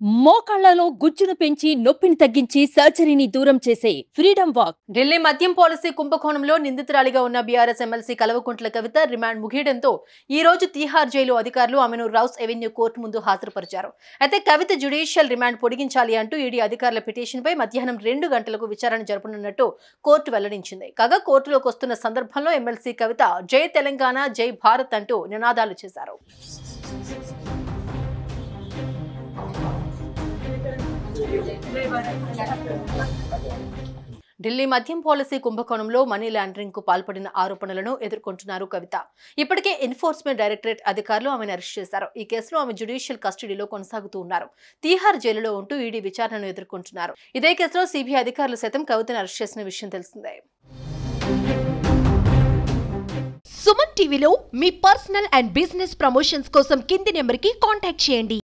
మోకాళ్ళలో గుజ్జును పెంచి నొప్పిని తగ్గించి సర్జరీని దూరం చేసే ఫ్రీడమ్ వాక్. ఢిల్లీ మద్యం పాలసీ కుంభకోణంలో నిందితురాలిగా ఉన్న BRS MLC Kalvakuntla Kavitha remand ముగియడంతో ఈ రోజు తీహార్ జైలు అధికారులు ఆమెను రౌస్ ఎవెన్యూ కోర్టు ముందు హాజరుపరిచారు. అయితే కవిత జ్యుడిషియల్ రిమాండ్ పొడిగించాలి అంటూ ఈడీ అధికారుల పిటిషన్పై మధ్యాహ్నం రెండు గంటలకు విచారణ జరపనున్నట్టు కోర్టు వెల్లడించింది. కాగా కోర్టులోకి వస్తున్న సందర్భంలో ఎమ్మెల్సీ కవిత జై తెలంగాణ జై భారత్ అంటూ నినాదాలు చేశారు. ఢిల్లీ మద్యం పాలసీ కుంభకోణంలో మనీ లాండరింగ్కు పాల్పడిన ఆరోపణలను ఎదుర్కొంటున్నారు కవిత. ఇప్పటికే ఎన్ఫోర్స్మెంట్ డైరెక్టరేట్ అధికారులు ఆమెను అరెస్ట్ చేశారు. ఈ కేసులో ఆమె జ్యుడిషియల్ కస్టడీలో కొనసాగుతూ ఉన్నారు. తీహార్ జైలులో ఉంటూ ఈడీ విచారణను ఎదుర్కొంటున్నారు. ఇదే కేసులో సిబిఐ అధికారులు సైతం కవితను అరెస్ట్ చేసిన విషయం తెలిసిందే. సుమన్ టీవీలో మీ పర్సనల్ అండ్ బిజినెస్ ప్రమోషన్స్ కోసం కింది నెంబర్కి కాంటాక్ట్ చేయండి.